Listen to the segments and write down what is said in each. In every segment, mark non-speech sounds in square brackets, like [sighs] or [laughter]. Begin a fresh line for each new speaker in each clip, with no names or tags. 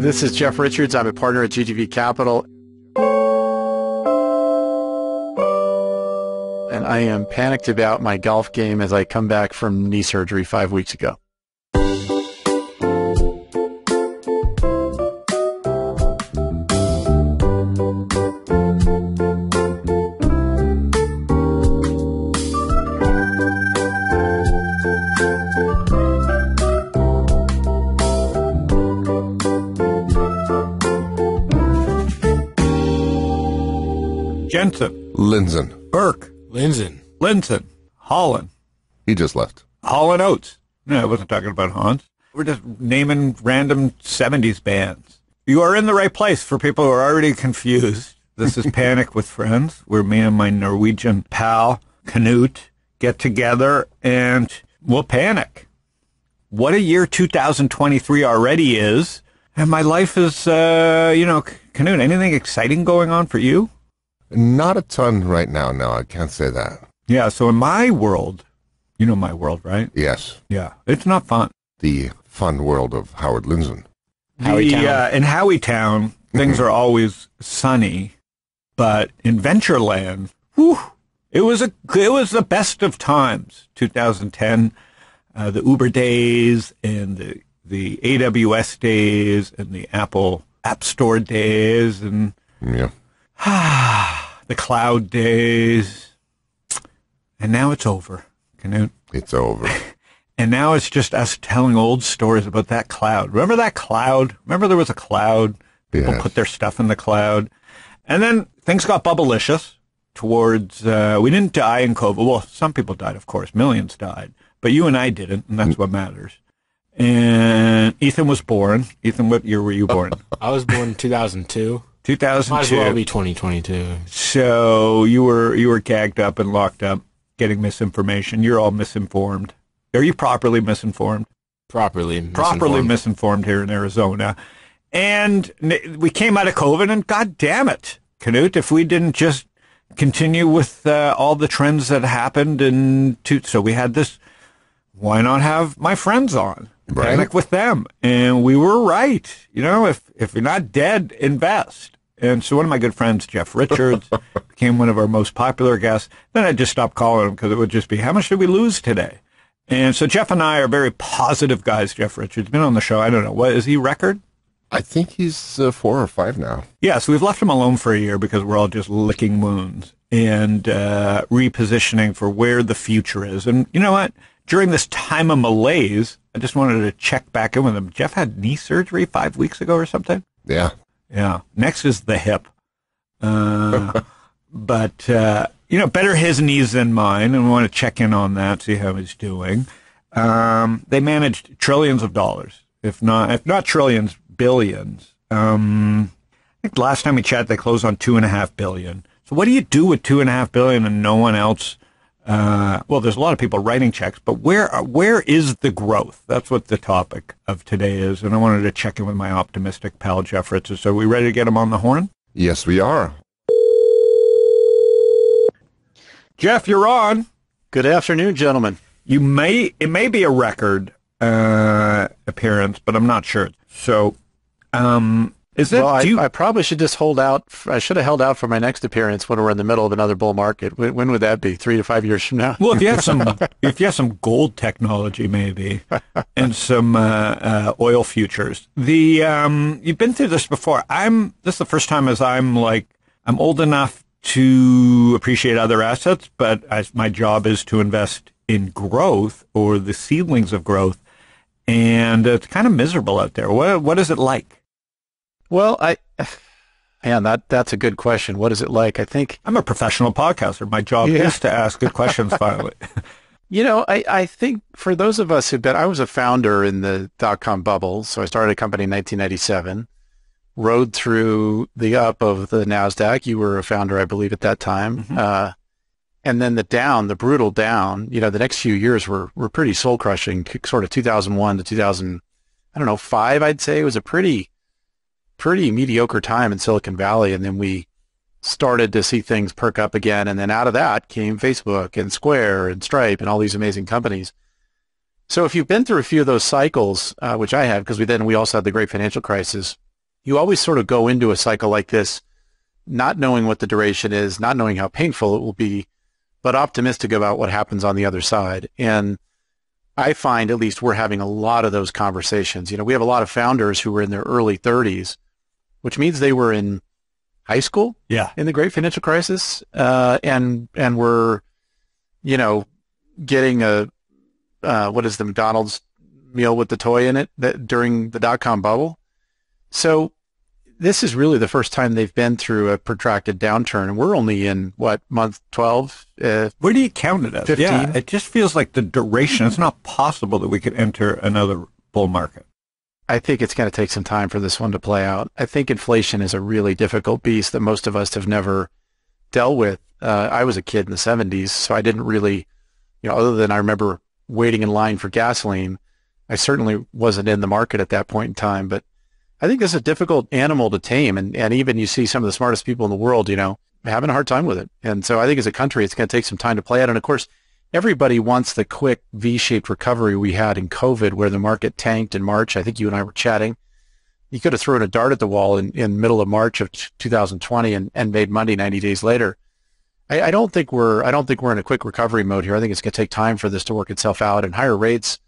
This is Jeff Richards. I'm a partner at GGV Capital. And I am panicked about my golf game as I come back from knee surgery five weeks ago.
He just left.
Hall and Oates. No, I wasn't talking about Hans. We're just naming random 70s bands. You are in the right place for people who are already confused. This is [laughs] Panic with Friends, where me and my Norwegian pal, Knut, get together and we'll panic. What a year 2023 already is. And my life is, uh, you know, Knut, anything exciting going on for you?
Not a ton right now. No, I can't say that.
Yeah, so in my world, you know my world, right?
Yes,
Yeah, it's not fun.
the fun world of Howard Lindzon.
Howie
The,
Town.
uh, in Howiestown, [laughs] things are always sunny, but in Ventureland, whew, it was a it was the best of times. 2010, uh, the Uber days and the the AWS days and the Apple App Store days and
Yeah. [sighs]
the cloud days, and now it's over. Knut.
It's over. [laughs]
And now it's just us telling old stories about that cloud. Remember that cloud? Remember there was a cloud? People
Yes.
put their stuff in the cloud. And then things got bubblicious towards, uh, we didn't die in COVID. Well, some people died, of course. Millions died. But you and I didn't, and that's what matters. And Ethan was born. Ethan, what year were you born? [laughs]
I was born in 2002.
2002.
Might as well be 2022.
So you were you were gagged up and locked up, getting misinformation. You're all misinformed. Are you properly misinformed?
Properly.
properly
misinformed.
misinformed here in Arizona. And we came out of COVID, and God damn it, Knut, if we didn't just continue with uh, all the trends that happened, and to, so we had this. Why not have my friends on?
Right.
Panic with them, and we were right. You know, if if you're not dead, invest. And so one of my good friends, Jeff Richards, [laughs] became one of our most popular guests. Then I just stopped calling him because it would just be, how much did we lose today? And so Jeff and I are very positive guys. Jeff Richards been on the show. I don't know what is he record.
I think he's uh, four or five now.
Yeah, so we've left him alone for a year because we're all just licking wounds and uh, repositioning for where the future is. And you know what? During this time of malaise, I just wanted to check back in with him. Jeff had knee surgery five weeks ago or something.
Yeah.
Yeah. Next is the hip. Uh, [laughs] but, uh, you know, better his knees than mine, and we want to check in on that, see how he's doing. Um, they managed trillions of dollars, if not, if not trillions, billions. Um, I think last time we chatted, they closed on two and a half billion. So what do you do with two and a half billion and no one else? Uh, well, there's a lot of people writing checks, but where where is the growth? That's what the topic of today is, and I wanted to check in with my optimistic pal Jeff Richards. So, are we ready to get him on the horn?
Yes, we are.
Jeff, you're on.
Good afternoon, gentlemen.
You may it may be a record uh, appearance, but I'm not sure. So, um, is it?
Well, I,
you,
I probably should just hold out. f- I should have held out for my next appearance when we're in the middle of another bull market. When, when would that be? Three to five years from now?
Well, if you have some, [laughs] if you have some gold technology, maybe, and some uh, uh, oil futures, the um, you've been through this before. I'm this is the first time as I'm like I'm old enough to appreciate other assets, but as my job is to invest in growth or the seedlings of growth, and it's kind of miserable out there. What what is it like?
Well, I, man, that that's a good question. What is it like? I think
I'm a professional podcaster. My job
Yeah.
is to ask good questions. Finally, [laughs] [laughs]
You know, I, I think for those of us who've been, I was a founder in the dot com bubble. So I started a company in 1997, rode through the up of the NASDAQ. You were a founder, I believe, at that time. Uh, and then the down, the brutal down, you know, the next few years were, were pretty soul crushing, sort of 2001 to 2000, I don't know, five, I'd say. It was a pretty, pretty mediocre time in Silicon Valley. And then we started to see things perk up again. And then out of that came Facebook and Square and Stripe and all these amazing companies. So if you've been through a few of those cycles, uh, which I have, because we then we also had the great financial crisis, you always sort of go into a cycle like this, not knowing what the duration is, not knowing how painful it will be, but optimistic about what happens on the other side. And I find at least we're having a lot of those conversations. You know, we have a lot of founders who were in their early 30s, which means they were in high school
Yeah.
in the great financial crisis, uh, and and were, you know, getting a uh, what is the McDonald's meal with the toy in it that during the dot com bubble. So this is really the first time they've been through a protracted downturn, and we're only in what month twelve. Uh,
Where do you count it as?
15?
Yeah, it just feels like the duration. It's not possible that we could enter another bull market.
I think it's going to take some time for this one to play out. I think inflation is a really difficult beast that most of us have never dealt with. Uh, I was a kid in the 70s, so I didn't really, you know, other than I remember waiting in line for gasoline, I certainly wasn't in the market at that point in time. But I think this is a difficult animal to tame. And, and even you see some of the smartest people in the world, you know, having a hard time with it. And so I think as a country, it's going to take some time to play out. And of course, everybody wants the quick V-shaped recovery we had in COVID where the market tanked in March. I think you and I were chatting. You could have thrown a dart at the wall in, in middle of March of 2020 and, and made money 90 days later. I, I don't think we're I don't think we're in a quick recovery mode here. I think it's going to take time for this to work itself out. And higher rates,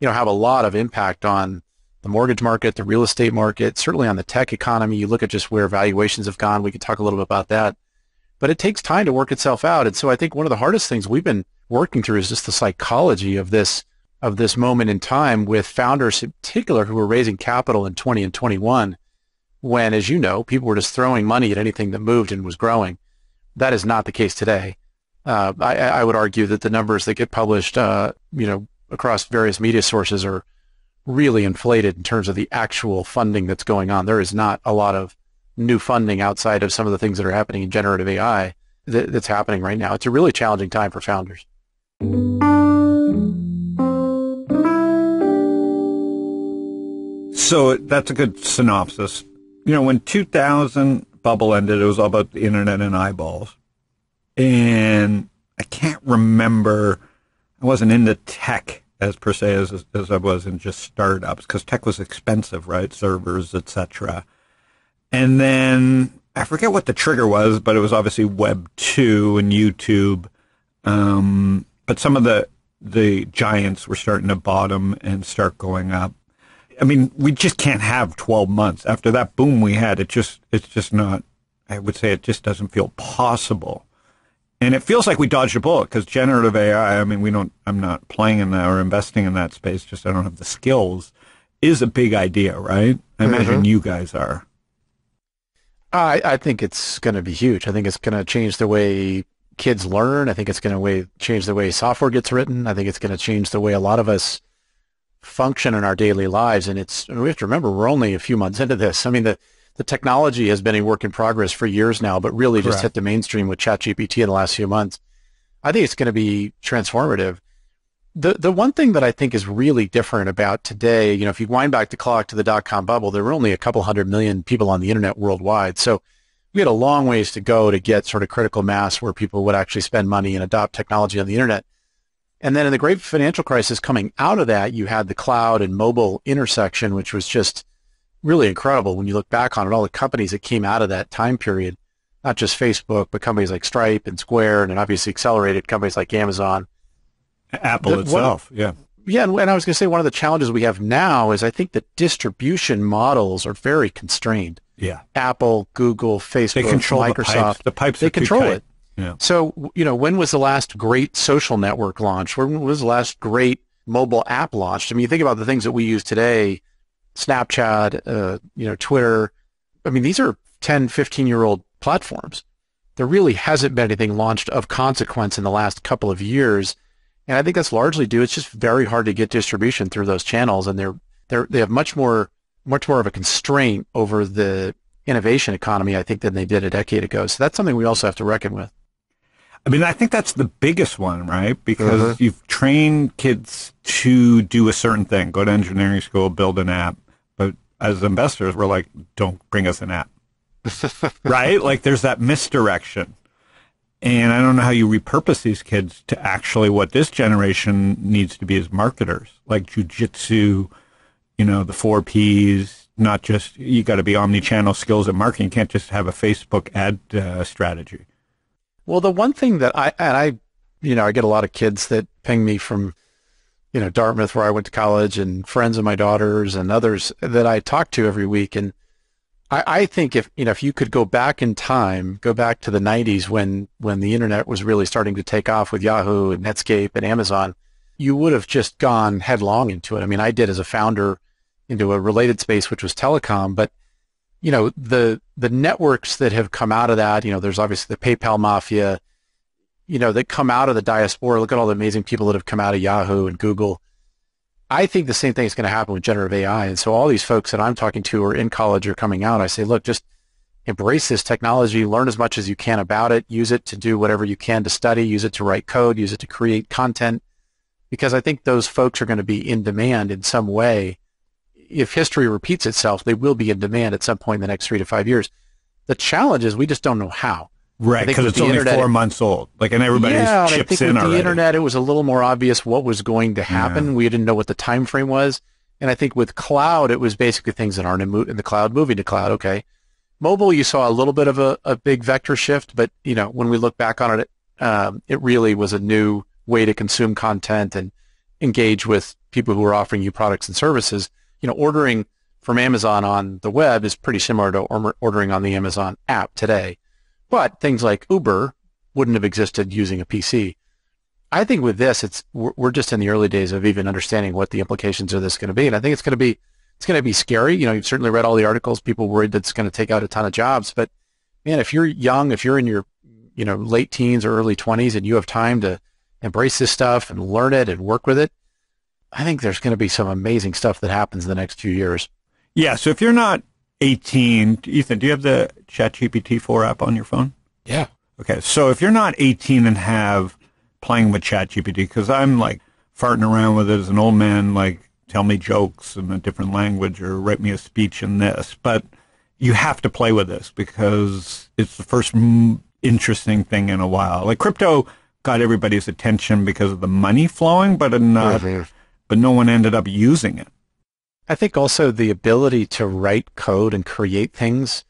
you know, have a lot of impact on the mortgage market, the real estate market, certainly on the tech economy. You look at just where valuations have gone. We could talk a little bit about that, but it takes time to work itself out. And so I think one of the hardest things we've been working through is just the psychology of this of this moment in time with founders in particular who were raising capital in 20 and 21 when as you know people were just throwing money at anything that moved and was growing. That is not the case today. Uh, I, I would argue that the numbers that get published uh, you know across various media sources are really inflated in terms of the actual funding that's going on. There is not a lot of new funding outside of some of the things that are happening in generative AI that, that's happening right now. It's a really challenging time for founders
So that's a good synopsis. You know, when 2000 bubble ended, it was all about the internet and eyeballs. And I can't remember, I wasn't into tech as per se as, as I was in just startups because tech was expensive, right? Servers, etc. And then I forget what the trigger was, but it was obviously Web 2 and YouTube. Um, but some of the, the giants were starting to bottom and start going up. I mean, we just can't have 12 months after that boom we had. It just, it's just not, I would say it just doesn't feel possible. And it feels like we dodged a bullet because generative AI, I mean, we don't, I'm not playing in that or investing in that space, just I don't have the skills, is a big idea, right? I mm-hmm. imagine you guys are.
I, I think it's going to be huge. I think it's going to change the way kids learn. I think it's going to change the way software gets written. I think it's going to change the way a lot of us function in our daily lives. And it's we have to remember we're only a few months into this. I mean the the technology has been a work in progress for years now, but really just hit the mainstream with ChatGPT in the last few months. I think it's going to be transformative. The the one thing that I think is really different about today, you know, if you wind back the clock to the dot com bubble, there were only a couple hundred million people on the internet worldwide. So we had a long ways to go to get sort of critical mass where people would actually spend money and adopt technology on the internet. And then in the great financial crisis coming out of that, you had the cloud and mobile intersection, which was just really incredible when you look back on it. All the companies that came out of that time period, not just Facebook, but companies like Stripe and Square, and then obviously accelerated companies like Amazon.
Apple
The-
itself, yeah.
Yeah, and, and I was going to say one of the challenges we have now is I think the distribution models are very constrained.
Yeah.
Apple, Google, Facebook,
They control the
Microsoft.
pipes. The pipes
they control it.
Yeah.
So, you know, when was the last great social network launched? When was the last great mobile app launched? I mean, you think about the things that we use today, Snapchat, uh, you know, Twitter. I mean, these are 10, 15 year old platforms. There really hasn't been anything launched of consequence in the last couple of years. And I think that's largely due. It's just very hard to get distribution through those channels. And they're, they're, they have much more, much more of a constraint over the innovation economy, I think, than they did a decade ago. So that's something we also have to reckon with.
I mean, I think that's the biggest one, right? Because mm-hmm. you've trained kids to do a certain thing, go to engineering school, build an app. But as investors, we're like, don't bring us an app. [laughs] right? Like there's that misdirection. And I don't know how you repurpose these kids to actually what this generation needs to be as marketers, like jujitsu, you know, the four Ps, not just, you got to be omni-channel skills at marketing. You can't just have a Facebook ad uh, strategy.
Well, the one thing that I, and I, you know, I get a lot of kids that ping me from, you know, Dartmouth where I went to college and friends of my daughters and others that I talk to every week. And I, I think if, you know, if you could go back in time, go back to the 90s when, when the internet was really starting to take off with Yahoo and Netscape and Amazon, you would have just gone headlong into it. I mean, I did as a founder into a related space, which was telecom, but you know, the, the networks that have come out of that, you know, there's obviously the PayPal mafia, you know, that come out of the diaspora. Look at all the amazing people that have come out of Yahoo and Google. I think the same thing is going to happen with generative AI. And so all these folks that I'm talking to are in college or coming out. I say, look, just embrace this technology, learn as much as you can about it, use it to do whatever you can to study, use it to write code, use it to create content, because I think those folks are going to be in demand in some way. If history repeats itself, they will be in demand at some point in the next three to five years. The challenge is we just don't know how.
Right, because it's only
internet,
four months old. Like, and everybody
yeah,
chips
I think
in
with
already.
the internet, it was a little more obvious what was going to happen.
Yeah.
We didn't know what the time frame was, and I think with cloud, it was basically things that aren't in, mo- in the cloud moving to cloud. Okay, mobile, you saw a little bit of a, a big vector shift, but you know when we look back on it, um, it really was a new way to consume content and engage with people who are offering you products and services. You know, ordering from Amazon on the web is pretty similar to ordering on the Amazon app today. But things like Uber wouldn't have existed using a PC. I think with this, it's we're, just in the early days of even understanding what the implications of this is going to be, and I think it's going to be it's going to be scary. You know, you've certainly read all the articles. People worried that it's going to take out a ton of jobs, but man, if you're young, if you're in your you know late teens or early twenties, and you have time to embrace this stuff and learn it and work with it, I think there's going to be some amazing stuff that happens in the next few years.
Yeah, so if you're not 18, Ethan, do you have the ChatGPT 4 app on your phone?
Yeah.
Okay, so if you're not 18 and have playing with ChatGPT, because I'm like farting around with it as an old man, like tell me jokes in a different language or write me a speech in this, but you have to play with this because it's the first interesting thing in a while. Like crypto got everybody's attention because of the money flowing, but not, mm-hmm. But no one ended up using it.
I think also the ability to write code and create things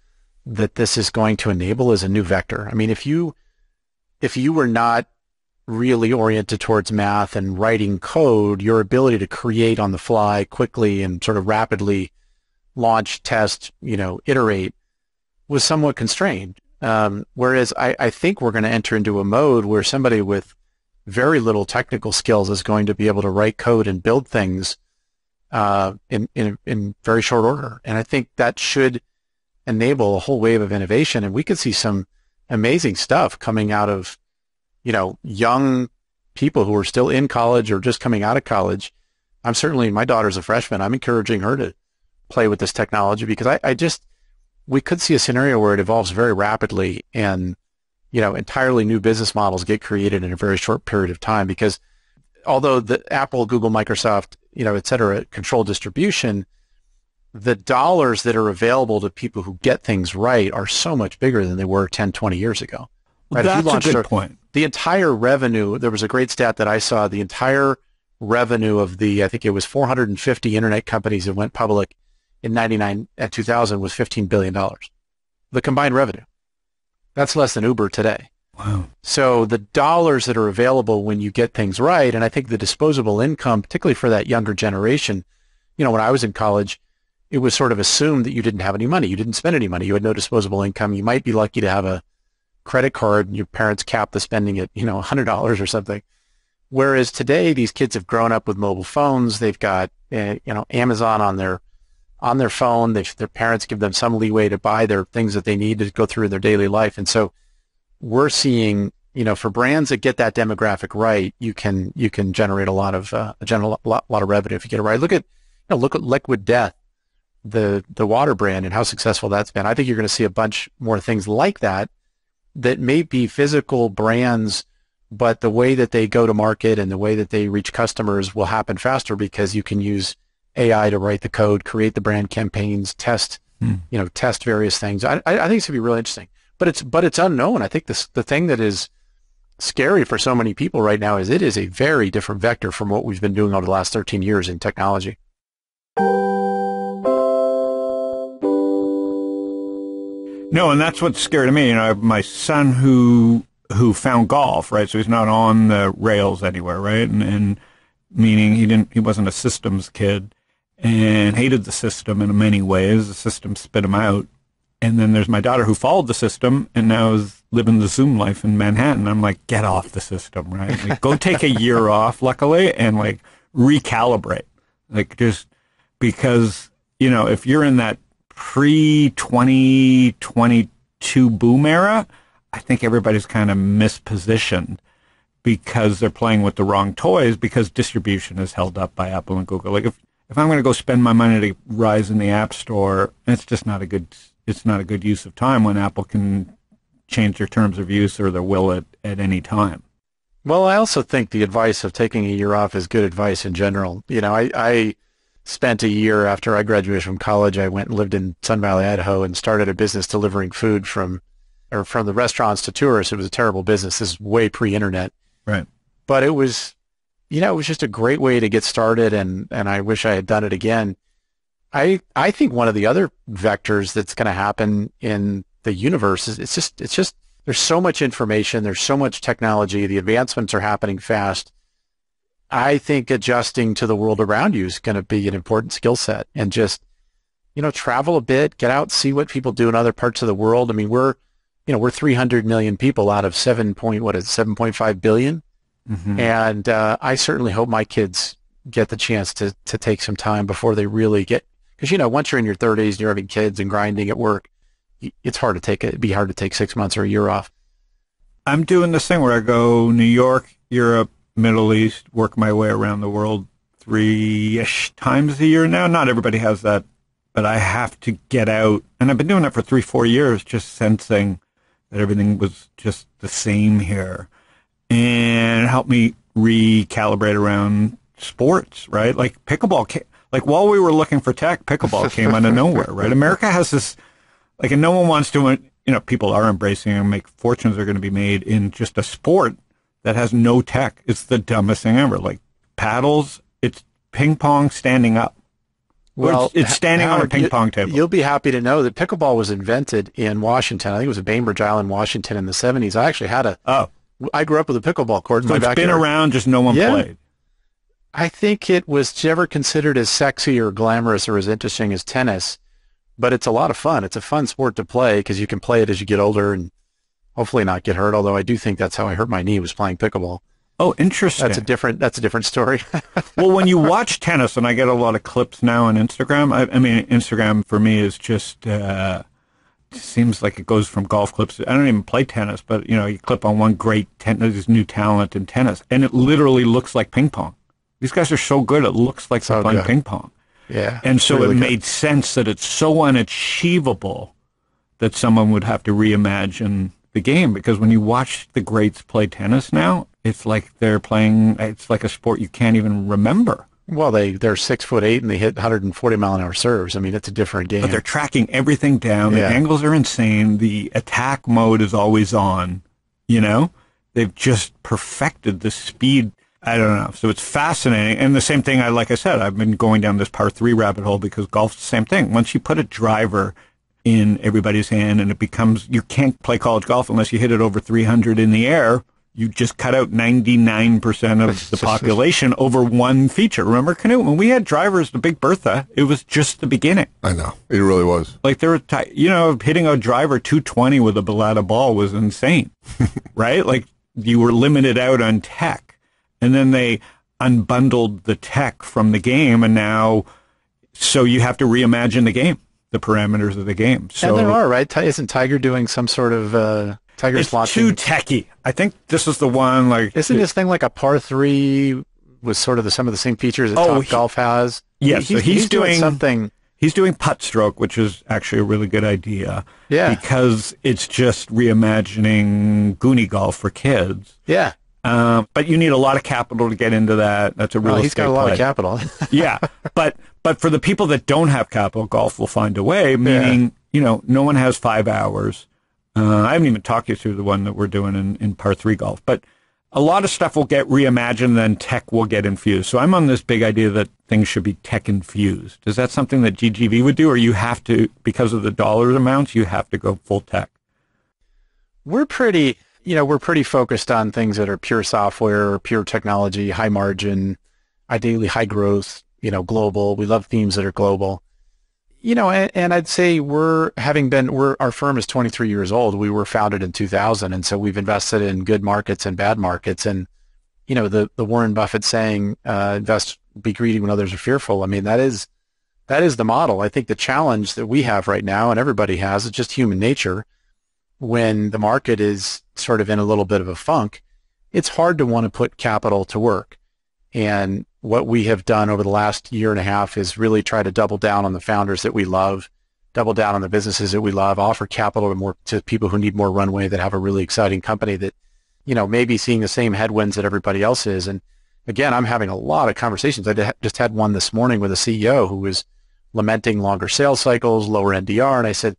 that this is going to enable is a new vector. I mean, if you if you were not really oriented towards math and writing code, your ability to create on the fly quickly and sort of rapidly launch, test, you know, iterate was somewhat constrained. Um, whereas I, I think we're going to enter into a mode where somebody with very little technical skills is going to be able to write code and build things uh, in, in in very short order. And I think that should enable a whole wave of innovation, and we could see some amazing stuff coming out of you know young people who are still in college or just coming out of college. I'm certainly my daughter's a freshman. I'm encouraging her to play with this technology because I, I just we could see a scenario where it evolves very rapidly and you know entirely new business models get created in a very short period of time because although the Apple, Google, Microsoft, you know, et cetera, control distribution, the dollars that are available to people who get things right are so much bigger than they were 10, 20 years ago. Right?
That's a good
a-
point.
the entire revenue, there was a great stat that I saw, the entire revenue of the, I think it was 450 internet companies that went public in 99 uh, and 2000 was $15 billion. The combined revenue. That's less than Uber today.
Wow.
So the dollars that are available when you get things right, and I think the disposable income, particularly for that younger generation, you know, when I was in college, it was sort of assumed that you didn't have any money. You didn't spend any money. You had no disposable income. You might be lucky to have a credit card and your parents cap the spending at, you know, $100 or something. Whereas today, these kids have grown up with mobile phones. They've got, uh, you know, Amazon on their on their phone. They, their parents give them some leeway to buy their things that they need to go through their daily life. And so we're seeing, you know, for brands that get that demographic right, you can you can generate a lot of uh, generate a lot, lot of revenue if you get it right. Look at you know, look at Liquid Death, the the water brand, and how successful that's been. I think you're going to see a bunch more things like that that may be physical brands, but the way that they go to market and the way that they reach customers will happen faster because you can use AI to write the code, create the brand campaigns, test, mm. you know, test various things. I, I think it's gonna be really interesting, but it's but it's unknown. I think this the thing that is scary for so many people right now is it is a very different vector from what we've been doing over the last 13 years in technology.
No, and that's what's scary to me. You know, my son who who found golf, right? So he's not on the rails anywhere, right? And, and meaning he didn't he wasn't a systems kid and hated the system in many ways. The system spit him out. And then there's my daughter who followed the system and now is living the Zoom life in Manhattan. I'm like, get off the system, right? Like, go take a year [laughs] off, luckily, and like recalibrate. Like just because, you know, if you're in that pre 2022 boom era, I think everybody's kind of mispositioned because they're playing with the wrong toys because distribution is held up by Apple and Google. Like if, if I'm going to go spend my money to rise in the App Store, it's just not a good it's not a good use of time when Apple can change their terms of use or their will at, at any time.
Well, I also think the advice of taking a year off is good advice in general. You know, I, I spent a year after I graduated from college. I went and lived in Sun Valley, Idaho, and started a business delivering food from or from the restaurants to tourists. It was a terrible business. This is way pre-internet,
Right.
but it was, you know, it was just a great way to get started, and and I wish I had done it again. I I think one of the other vectors that's going to happen in the universe is it's just it's just there's so much information, there's so much technology, the advancements are happening fast. I think adjusting to the world around you is going to be an important skill set, and just you know travel a bit, get out, see what people do in other parts of the world. I mean, we're you know we're 300 million people out of seven point what is it, 7.5 billion.
Mm-hmm.
And uh, I certainly hope my kids get the chance to to take some time before they really get because you know once you're in your 30s and you're having kids and grinding at work, it's hard to take it. It'd be hard to take six months or a year off.
I'm doing this thing where I go New York, Europe, Middle East, work my way around the world three-ish times a year now. Not everybody has that, but I have to get out. And I've been doing that for three, four years, just sensing that everything was just the same here. And it helped me recalibrate around sports, right? Like pickleball, ca- like while we were looking for tech, pickleball [laughs] came out of nowhere, right? America has this, like, and no one wants to, you know, people are embracing and make fortunes are going to be made in just a sport that has no tech. It's the dumbest thing ever. Like paddles, it's ping pong standing up. Well, it's, standing on a ping pong table.
You'll be happy to know that pickleball was invented in Washington. I think it was Bainbridge Island, Washington, in the 70s. I actually had a.
oh,
I grew up with a pickleball court in
so
my
it's
backyard.
been around, just no one
Yeah.
played.
I think it was never considered as sexy or glamorous or as interesting as tennis, but it's a lot of fun. It's a fun sport to play because you can play it as you get older and hopefully not get hurt. Although I do think that's how I hurt my knee was playing pickleball.
Oh, interesting.
That's a different. That's a different story. [laughs]
well, when you watch tennis, and I get a lot of clips now on Instagram. I, I mean, Instagram for me is just uh, seems like it goes from golf clips. I don't even play tennis, but you know, you clip on one great tennis, uh, new talent in tennis, and it literally looks like ping pong. These guys are so good; it looks like
So
they're playing ping pong.
yeah,
And so
really
it
good.
made sense that it's so unachievable that someone would have to reimagine the game because when you watch the greats play tennis now, it's like they're playing. It's like a sport you can't even remember.
Well, they they're six foot eight and they hit 140 mile an hour serves. I mean, it's a different game.
But they're tracking everything down. The
Yeah.
angles are insane. The attack mode is always on. You know, they've just perfected the speed. I don't know. So it's fascinating. And the same thing, I like I said, I've been going down this par three rabbit hole because golf's the same thing. Once you put a driver in everybody's hand and it becomes, you can't play college golf unless you hit it over 300 in the air. You just cut out 99% of the [laughs] population over one feature. Remember Knut? When we had drivers, the Big Bertha, it was just the beginning.
I know. It really was.
Like there were, ti you know, hitting a driver 220 with a balata ball was insane, [laughs] right? Like you were limited out on tech, and then they unbundled the tech from the game, and now, so you have to reimagine the game, the parameters of the game. So
and there are right. Ti- Isn't Tiger doing some sort of uh, Tiger's
it's
launching?
too techy. I think this is the one. Like,
Isn't this thing like a par three with sort of the, some of the same features that
Oh,
Top
he-
Golf has?
Yes, so
he's,
he's doing-
something.
He's doing PopStroke, which is actually a really good idea.
Yeah.
Because it's just reimagining Goonie golf for kids.
Yeah,
Um, but you need a lot of capital to get into that. That's a real
well, he's got a lot
play.
of capital. [laughs]
yeah, but but for the people that don't have capital, golf will find a way. Meaning, you know, no one has five hours. Uh, I haven't even talked you through the one that we're doing in, in par three golf, but a lot of stuff will get reimagined, then tech will get infused. So I'm on this big idea that things should be tech infused. Is that something that GGV would do, or you have to, because of the dollar amounts, you have to go full tech?
We're pretty, you know, we're pretty focused on things that are pure software, pure technology, high margin, ideally high growth, you know, global. We love themes that are global. You know, and, and, I'd say we're having been, we're, our firm is 23 years old. We were founded in 2000. And so we've invested in good markets and bad markets. And, you know, the, the Warren Buffett saying, uh, invest, be greedy when others are fearful. I mean, that is, that is the model. I think the challenge that we have right now and everybody has is just human nature. When the market is sort of in a little bit of a funk, it's hard to want to put capital to work. And what we have done over the last year and a half is really try to double down on the founders that we love, double down on the businesses that we love, offer capital to more to people who need more runway that have a really exciting company that, you know, maybe seeing the same headwinds that everybody else is. And again, I'm having a lot of conversations. I just had one this morning with a CEO who was lamenting longer sales cycles, lower NDR, and I said,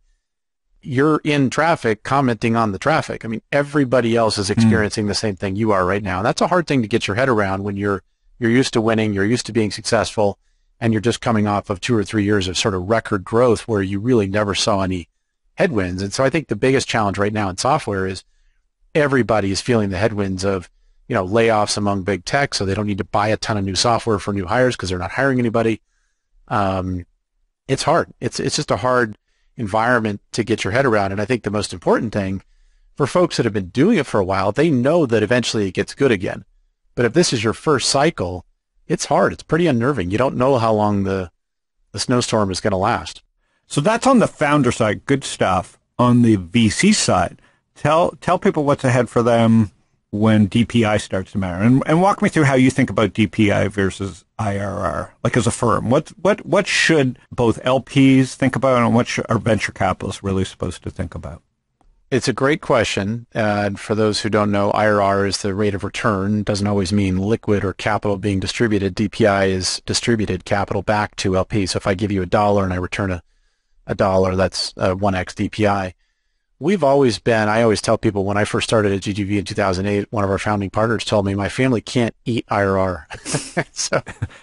you're in traffic commenting on the traffic. I mean, everybody else is hmm. experiencing mm. the same thing you are right now. And that's a hard thing to get your head around when you're you're used to winning, you're used to being successful, and you're just coming off of two or three years of sort of record growth where you really never saw any headwinds. And so I think the biggest challenge right now in software is everybody is feeling the headwinds of, you know, layoffs among big tech, so they don't need to buy a ton of new software for new hires because they're not hiring anybody. Um, it's hard. It's it's just a hard environment to get your head around. And I think the most important thing for folks that have been doing it for a while, they know that eventually it gets good again. But if this is your first cycle, it's hard. It's pretty unnerving. You don't know how long the, the snowstorm is going to last.
So that's on the founder side. Good stuff. On the VC side, tell, tell people what's ahead for them when DPI starts to matter and, and walk me through how you think about DPI versus IRR, like as a firm. What, what, what should both LPs think about and what are venture capitalists really supposed to think about?
It's a great question. And for those who don't know, IRR is the rate of return. It doesn't always mean liquid or capital being distributed. DPI is distributed capital back to LP. So if I give you a dollar and I return a, a dollar, that's uh, a 1x DPI. We've always been, I always tell people when I first started at GGV in 2008, one of our founding partners told me my family can't eat IRR. [laughs] so,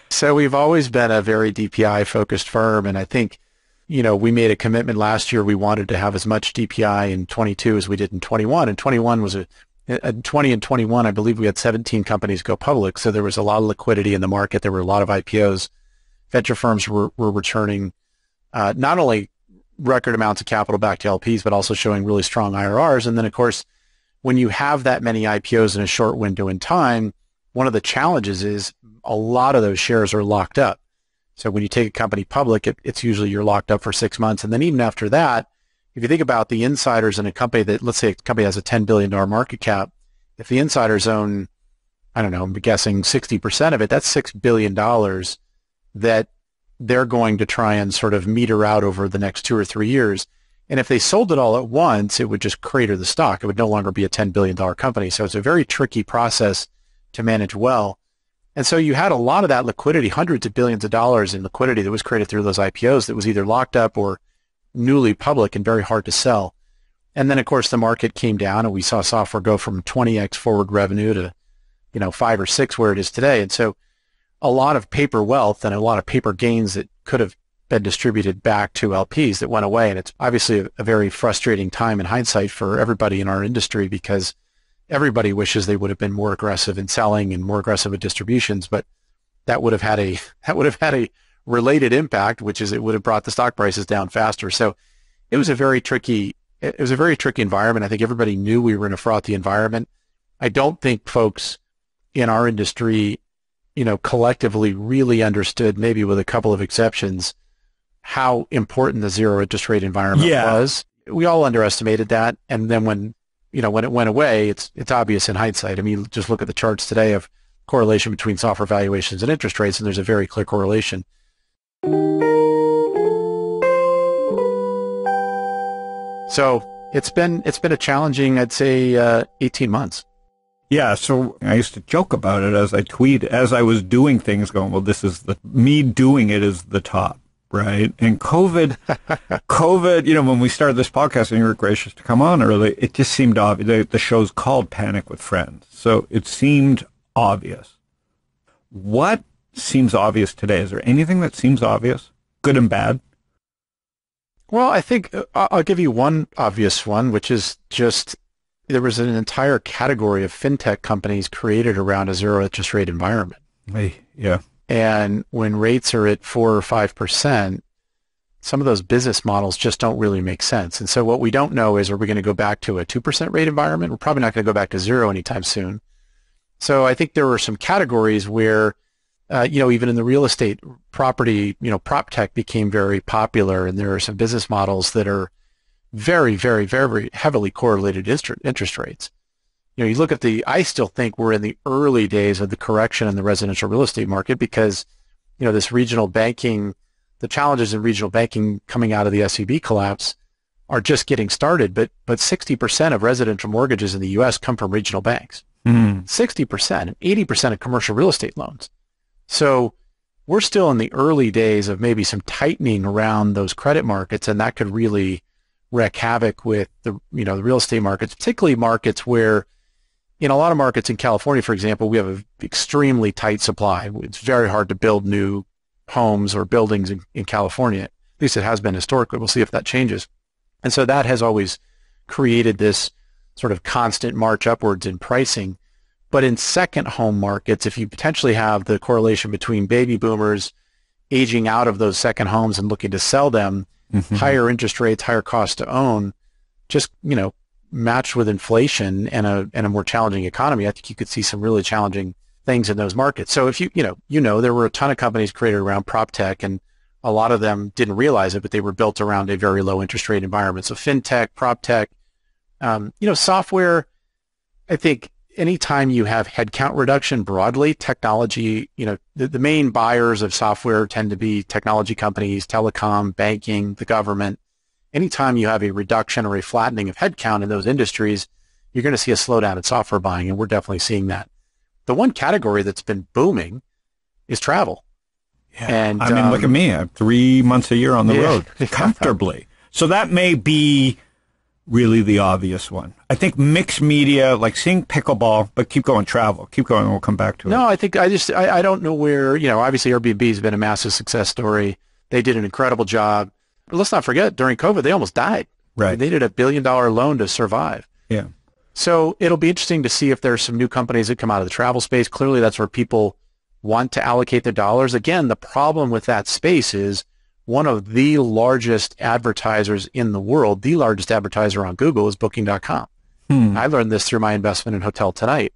so we've always been a very DPI focused firm. And I think you know, we made a commitment last year. We wanted to have as much DPI in 22 as we did in 21. And 21 was a, a 20 and 21, I believe we had 17 companies go public. So there was a lot of liquidity in the market. There were a lot of IPOs. Venture firms were, were returning uh, not only record amounts of capital back to LPs, but also showing really strong IRRs. And then, of course, when you have that many IPOs in a short window in time, one of the challenges is a lot of those shares are locked up. So when you take a company public, it, it's usually you're locked up for six months. And then even after that, if you think about the insiders in a company that, let's say a company has a $10 billion market cap, if the insiders own, I don't know, I'm guessing 60% of it, that's $6 billion that they're going to try and sort of meter out over the next two or three years. And if they sold it all at once, it would just crater the stock. It would no longer be a $10 billion company. So it's a very tricky process to manage well. And so you had a lot of that liquidity, hundreds of billions of dollars in liquidity that was created through those IPOs that was either locked up or newly public and very hard to sell. And then of course the market came down and we saw software go from 20x forward revenue to, you know, five or six where it is today. And so a lot of paper wealth and a lot of paper gains that could have been distributed back to LPs that went away. And it's obviously a, a very frustrating time in hindsight for everybody in our industry because everybody wishes they would have been more aggressive in selling and more aggressive with distributions, but that would have had a [laughs] that would have had a related impact, which is it would have brought the stock prices down faster. So it was a very tricky it was a very tricky environment. I think everybody knew we were in a frothy environment. I don't think folks in our industry, you know, collectively really understood, maybe with a couple of exceptions, how important the zero interest rate environment yeah. was. We all underestimated that. And then when you know, when it went away, it's it's obvious in hindsight. I mean, just look at the charts today of correlation between software valuations and interest rates, and there's a very clear correlation. So it's been it's been a challenging, I'd say, uh, 18 months.
Yeah, so I used to joke about it as I tweet as I was doing things, going, "Well, this is the me doing it is the top." Right? And COVID, [laughs] COVID, you know, when we started this podcast and you were gracious to come on early, it just seemed obvious. The, the show's called Panic with Friends. So it seemed obvious. What seems obvious today? Is there anything that seems obvious, good and bad?
Well, I think uh, I'll give you one obvious one, which is just there was an entire category of fintech companies created around a zero interest rate environment.
Hey, yeah.
And when rates are at four or five percent, some of those business models just don't really make sense. And so what we don't know is are we going to go back to a two percent rate environment? We're probably not going to go back to zero anytime soon. So I think there were some categories where, uh, you know, even in the real estate property, you know, prop tech became very popular, and there are some business models that are very, very, very heavily correlated inter- interest rates. You know, you look at the, I still think we're in the early days of the correction in the residential real estate market because, you know, this regional banking, the challenges in regional banking coming out of the SVB collapse are just getting started. But, but 60% of residential mortgages in the U.S. come from regional banks.
Mm.
60% and 80% of commercial real estate loans. So we're still in the early days of maybe some tightening around those credit markets, and that could really wreak havoc with the you know the real estate markets, particularly markets where in a lot of markets in California, for example, we have an extremely tight supply. It's very hard to build new homes or buildings in, in California. At least it has been historically. We'll see if that changes. And so that has always created this sort of constant march upwards in pricing. But in second home markets, if you potentially have the correlation between baby boomers aging out of those second homes and looking to sell them,
Mhm.
higher interest rates, higher cost to own, just, you know, matched with inflation and a, and a more challenging economy, I think you could see some really challenging things in those markets. So if you, you know, you know, there were a ton of companies created around prop tech and a lot of them didn't realize it, but they were built around a very low interest rate environment. So fintech, prop tech, um, you know, software, I think anytime you have headcount reduction broadly, technology, you know, the, the main buyers of software tend to be technology companies, telecom, banking, the government. Anytime you have a reduction or a flattening of headcount in those industries, you're going to see a slowdown in software buying, and we're definitely seeing that. The one category that's been booming is travel.
Yeah.
And,
I mean, look at
um,
me. I'm three months a year on the
Yeah.
road [laughs] comfortably. So that may be really the obvious one. I think mixed media, like seeing pickleball, but keep going travel. Keep going. We'll come back to it.
No, I think I just I, I don't know where you know. Obviously, Airbnb has been a massive success story. They did an incredible job. Let's not forget, during COVID, they almost died.
Right.
They did a billion dollar loan to survive.
Yeah.
So it'll be interesting to see if there's some new companies that come out of the travel space. Clearly, that's where people want to allocate their dollars. Again, the problem with that space is one of the largest advertisers in the world, the largest advertiser on Google is Booking.com.
Hmm.
I learned this through my investment in Hotel Tonight.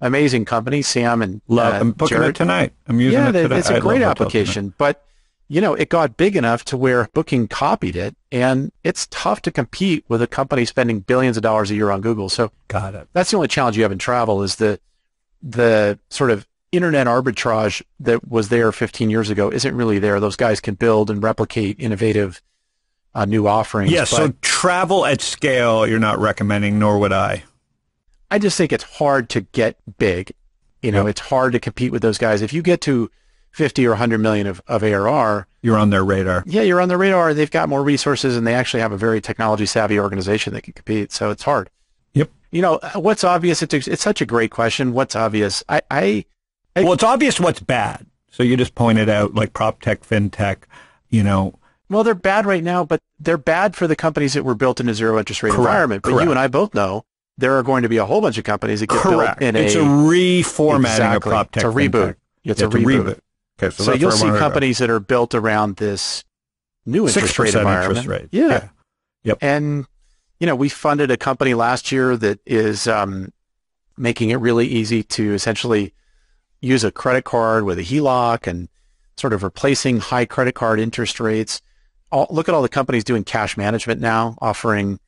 Amazing company, Sam and
Love.
uh,
I'm booking
Jared.
it tonight. I'm using
yeah,
it today.
it's a great application, but you know, it got big enough to where Booking copied it, and it's tough to compete with a company spending billions of dollars a year on Google. So
Got it.
that's the only challenge you have in travel is the the sort of internet arbitrage that was there 15 years ago isn't really there. Those guys can build and replicate innovative uh, new offerings.
Yeah. So travel at scale, you're not recommending, nor would I.
I just think it's hard to get big. You know,
Yep.
it's hard to compete with those guys. If you get to 50 or 100 million of, of ARR,
You're on their radar.
yeah, you're on their radar. They've got more resources and they actually have a very technology savvy organization that can compete. So it's hard.
Yep.
You know, uh, what's obvious? It's, it's such a great question. What's obvious? I, I, I-
Well, it's obvious what's bad. So you just pointed out like prop tech, fintech, you know,
well, they're bad right now, but they're bad for the companies that were built in a zero interest rate
Correct,
environment. But
correct.
you and I both know there are going to be a whole bunch of companies that get
correct.
built in
it's a,
a,
reformatting
exactly.
of prop tech.
It's a reboot.
fintech.
It's
Yeah,
a reboot.
Okay, so,
So, you'll see
wanted to go.
companies that are built around this new interest rate
6%
environment.
interest rate.
Yeah.
Yeah.
And, you know, we funded a company last year that is um, making it really easy to essentially use a credit card with a HELOC and sort of replacing high credit card interest rates. All, look at all the companies doing cash management now, offering,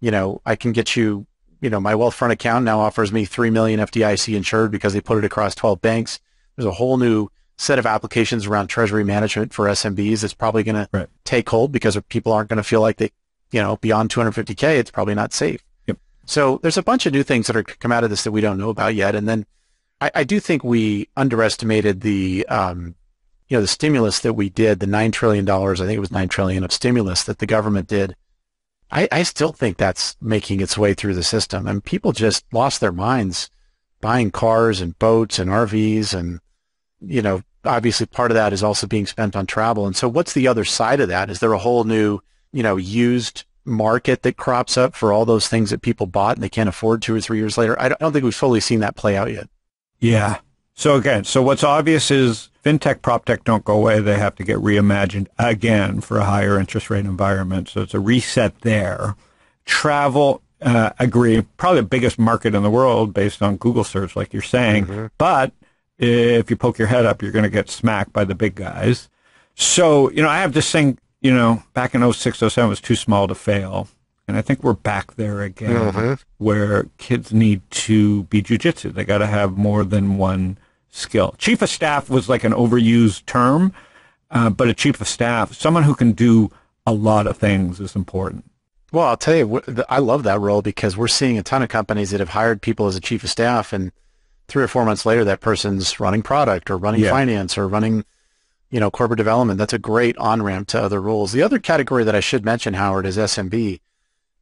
you know, I can get you, you know, my Wealthfront account now offers me 3 million FDIC insured because they put it across 12 banks. There's a whole new set of applications around treasury management for SMBs that's probably going to take hold because people aren't going to feel like they, you know, beyond 250K, it's probably not safe.
Yep.
So there's a bunch of new things that are come out of this that we don't know about yet. And then I, I do think we underestimated the, um, you know, the stimulus that we did, the $9 trillion, I think it was 9 trillion of stimulus that the government did, I, I still think that's making its way through the system. And people just lost their minds buying cars and boats and RVs. And, you know, obviously part of that is also being spent on travel. And so what's the other side of that? Is there a whole new, you know, used market that crops up for all those things that people bought and they can't afford two or three years later? I don't, think we've fully seen that play out yet.
Yeah. So again, so what's obvious is fintech, prop tech don't go away. They have to get reimagined again for a higher interest rate environment. So it's a reset there. Travel, uh, agree, probably the biggest market in the world based on Google search, like you're saying. Mm-hmm. But if you poke your head up, you're going to get smacked by the big guys. So, you know, I have this thing, you know, back in 06, 07 was too small to fail. And I think we're back there again mm-hmm. where kids need to be jujitsu. They got to have more than one skill. Chief of staff was like an overused term, uh, but a chief of staff, someone who can do a lot of things is important.
Well, I'll tell you, I love that role because we're seeing a ton of companies that have hired people as a chief of staff, and three or four months later, that person's running product or running yeah. finance or running, you know, corporate development. That's a great on ramp to other roles. The other category that I should mention, Howard, is SMB.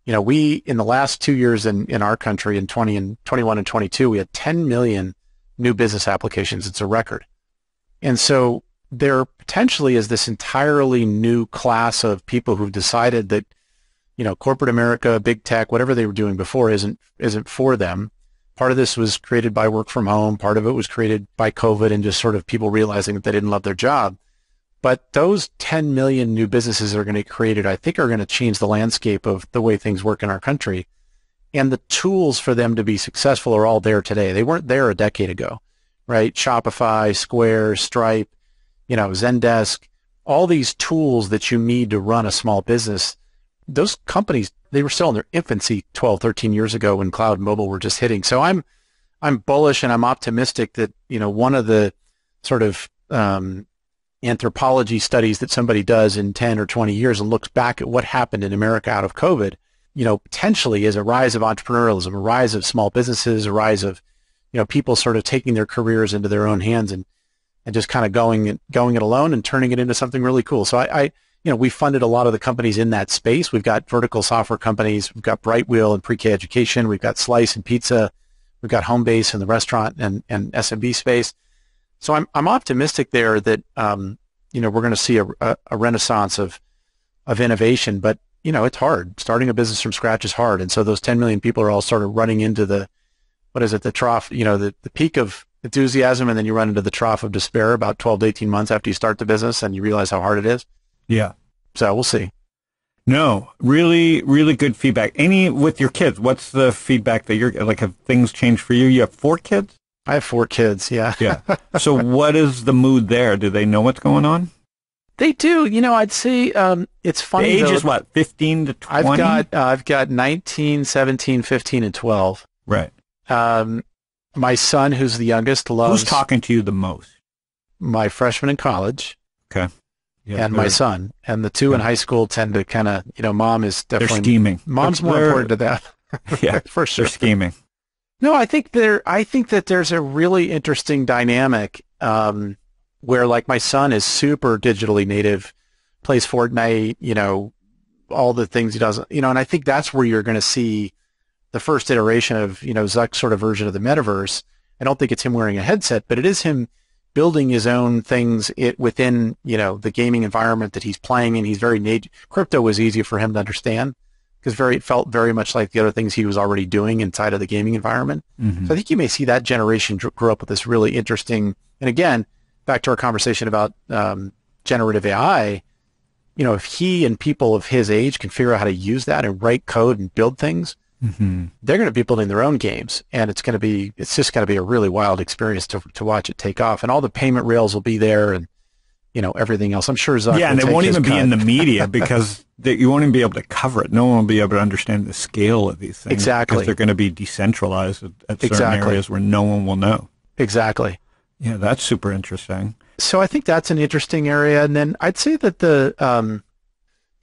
You know, we in the last two years in in our country, in 20 and 21 and 22, we had 10 million new business applications. It's a record. And so there potentially is this entirely new class of people who've decided that, you know, corporate America, big tech, whatever they were doing before isn't, isn't for them. Part of this was created by work from home. Part of it was created by COVID and just sort of people realizing that they didn't love their job. But those 10 million new businesses that are going to be created, I think are going to change the landscape of the way things work in our country and the tools for them to be successful are all there today. They weren't there a decade ago, right? Shopify, Square, Stripe, you know, Zendesk, all these tools that you need to run a small business. Those companies, they were still in their infancy 12, 13 years ago when cloud mobile were just hitting. So I'm, I'm bullish and I'm optimistic that, you know, one of the sort of, um, anthropology studies that somebody does in 10 or 20 years and looks back at what happened in America out of COVID you know, potentially is a rise of entrepreneurialism, a rise of small businesses, a rise of, you know, people sort of taking their careers into their own hands and, and just kind of going going it alone and turning it into something really cool. So I, I, you know, we funded a lot of the companies in that space. We've got vertical software companies. We've got Brightwheel and pre-K education. We've got Slice and Pizza. We've got Homebase in the restaurant and, and SMB space. So I'm, I'm optimistic there that, um, you know, we're going to see a, a, a renaissance of, of innovation, but you know, it's hard. Starting a business from scratch is hard. And so those 10 million people are all sort of running into the, what is it, the trough, you know, the, the peak of enthusiasm and then you run into the trough of despair about 12 to 18 months after you start the business and you realize how hard it is.
Yeah.
So we'll see.
No, really, really good feedback. Any with your kids? What's the feedback that you're like? Have things changed for you? You have four kids.
I have four kids. Yeah.
yeah. [laughs] So what is the mood there? Do they know what's going on?
They do. You know, I'd say um, it's funny.
The age
though,
is what, 15 to 20?
I've got, uh, I've got 19, 17, 15, and 12.
Right.
Um, my son, who's the youngest, loves...
Who's talking to you the most?
My freshman in college.
Okay.
Yeah, and my son. And the two yeah. in high school tend to kind of, you know, mom is definitely...
They're scheming.
Mom's more important to that. [laughs]
yeah, [laughs]
for sure.
They're scheming.
No, I think there. I think that there's a really interesting dynamic um, where like my son is super digitally native, plays Fortnite, you know, all the things he does, you know, and I think that's where you're going to see the first iteration of, you know, Zuck's sort of version of the metaverse. I don't think it's him wearing a headset, but it is him building his own things it within, you know, the gaming environment that he's playing in. He's very native. Crypto was easy for him to understand because very, it felt very much like the other things he was already doing inside of the gaming environment. Mm-hmm. So I think you may see that generation grow up with this really interesting, and again, back to our conversation about um, generative AI, you know, if he and people of his age can figure out how to use that and write code and build things, mm-hmm. they're going to be building their own games, and it's going to be it's just going to be a really wild experience to to watch it take off, and all the payment rails will be there, and you know everything else. I'm sure Zuck.
Yeah, and it won't even cut. be in the media [laughs] because they, you won't even be able to cover it. No one will be able to understand the scale of these things
exactly
because they're going to be decentralized at, at certain exactly. areas where no one will know.
Exactly.
Yeah, that's super interesting.
So I think that's an interesting area. And then I'd say that the, um,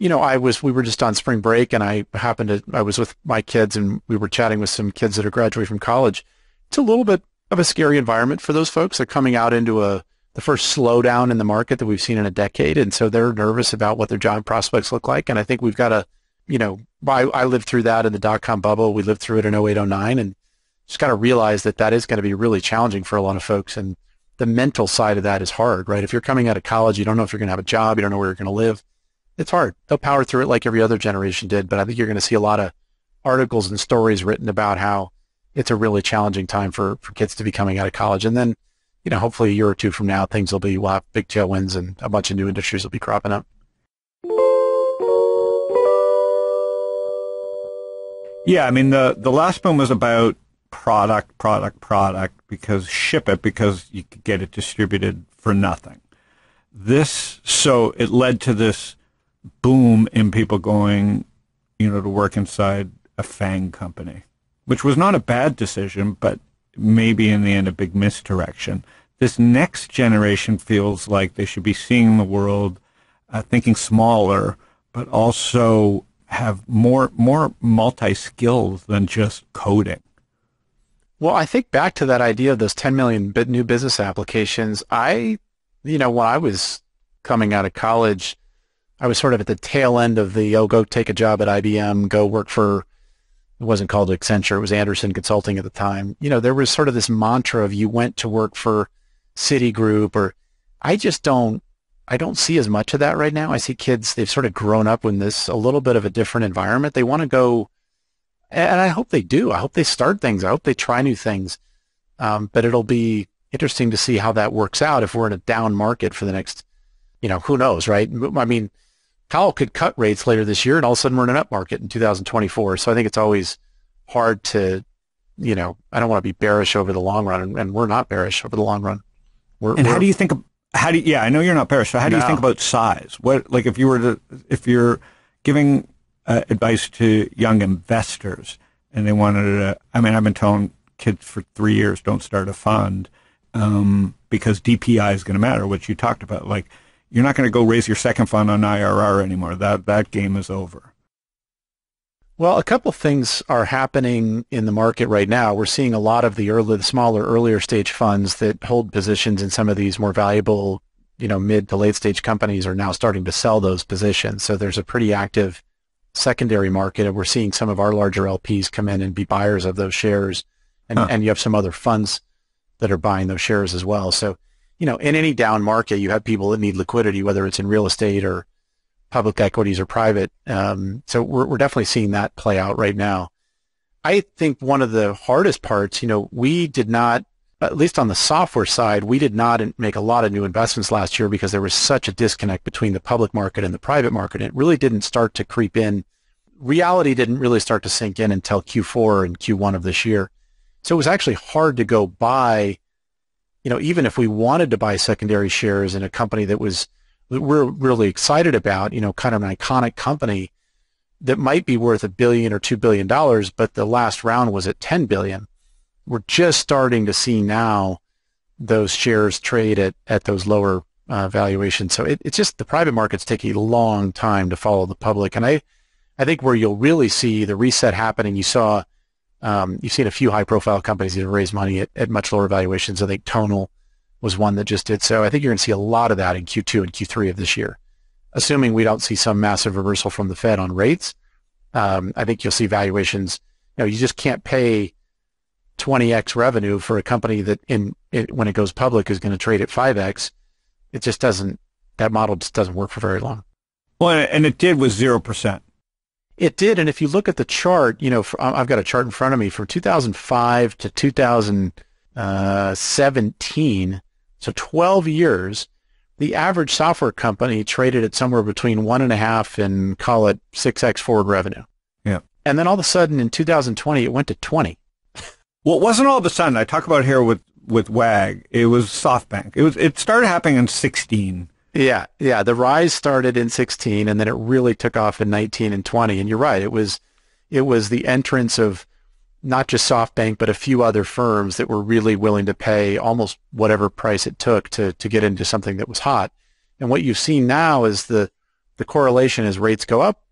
you know, I was, we were just on spring break and I happened to, I was with my kids and we were chatting with some kids that are graduating from college. It's a little bit of a scary environment for those folks. They're coming out into a the first slowdown in the market that we've seen in a decade, and so they're nervous about what their job prospects look like. And I think we've got to, you know, I, I lived through that in the dot com bubble. We lived through it in 08, 09, and just got to realize that that is going to be really challenging for a lot of folks. And the mental side of that is hard, right? If you're coming out of college, you don't know if you're going to have a job, you don't know where you're going to live. It's hard. They'll power through it like every other generation did, but I think you're going to see a lot of articles and stories written about how it's a really challenging time for, for kids to be coming out of college. And then, you know, hopefully a year or two from now, things will be, we'll have big tailwinds and a bunch of new industries will be cropping up.
Yeah, I mean the the last boom was about product, product, product because ship it because you could get it distributed for nothing. This so it led to this boom in people going, you know, to work inside a FANG company, which was not a bad decision, but maybe in the end a big misdirection. This next generation feels like they should be seeing the world, uh, thinking smaller, but also have more more multi skills than just coding.
Well, I think back to that idea of those 10 million bit new business applications. I, you know, when I was coming out of college, I was sort of at the tail end of the, oh, go take a job at IBM, go work for, it wasn't called Accenture, it was Anderson Consulting at the time. You know, there was sort of this mantra of you went to work for Citigroup or I just don't, I don't see as much of that right now. I see kids, they've sort of grown up in this a little bit of a different environment. They want to go, and I hope they do. I hope they start things. I hope they try new things. Um, but it'll be interesting to see how that works out if we're in a down market for the next, you know, who knows, right? I mean, Powell could cut rates later this year and all of a sudden we're in an up market in 2024. So I think it's always hard to, you know, I don't want to be bearish over the long run and, and we're not bearish over the long run.
We're, and we're, how do you think how do you, yeah, I know you're not bearish. So how do no. you think about size? What like if you were to if you're giving uh, advice to young investors and they wanted to, I mean, I've been telling kids for three years don't start a fund um, because DPI is going to matter. which you talked about, like you're not going to go raise your second fund on IRR anymore. That that game is over.
Well, a couple things are happening in the market right now. We're seeing a lot of the early, the smaller, earlier stage funds that hold positions in some of these more valuable, you know, mid to late stage companies are now starting to sell those positions. So there's a pretty active secondary market, and we're seeing some of our larger LPs come in and be buyers of those shares, and huh. and you have some other funds that are buying those shares as well. So, you know, in any down market, you have people that need liquidity, whether it's in real estate or public equities or private. Um, so we're, we're definitely seeing that play out right now. I think one of the hardest parts, you know, we did not, at least on the software side, we did not make a lot of new investments last year because there was such a disconnect between the public market and the private market. It really didn't start to creep in. Reality didn't really start to sink in until Q4 and Q1 of this year. So it was actually hard to go buy, you know, even if we wanted to buy secondary shares in a company that was that we're really excited about, you know, kind of an iconic company that might be worth a billion or two billion dollars, but the last round was at 10 billion. We're just starting to see now those shares trade at, at those lower uh, valuations. So it, it's just the private markets take a long time to follow the public. And I, I think where you'll really see the reset happening, you saw, um, you've seen a few high profile companies that have raised money at, at much lower valuations. I think Tonal was one that just did so. I think you're going to see a lot of that in Q2 and Q3 of this year, assuming we don't see some massive reversal from the Fed on rates. Um, I think you'll see valuations. You know, you just can't pay 20x revenue for a company that in it, when it goes public is going to trade at 5x. It just doesn't. That model just doesn't work for very long.
Well, and it did with zero percent.
It did, and if you look at the chart, you know, for, I've got a chart in front of me from 2005 to 2017 so 12 years, the average software company traded at somewhere between one and a half and call it 6x forward revenue.
Yeah.
And then all of a sudden in 2020, it went to 20.
well, it wasn't all of a sudden. I talk about here with, with WAG. It was SoftBank. It was, it started happening in 16.
Yeah. Yeah. The rise started in 16 and then it really took off in 19 and 20. And you're right. It was, it was the entrance of not just SoftBank, but a few other firms that were really willing to pay almost whatever price it took to, to get into something that was hot. And what you've seen now is the, the correlation as rates go up,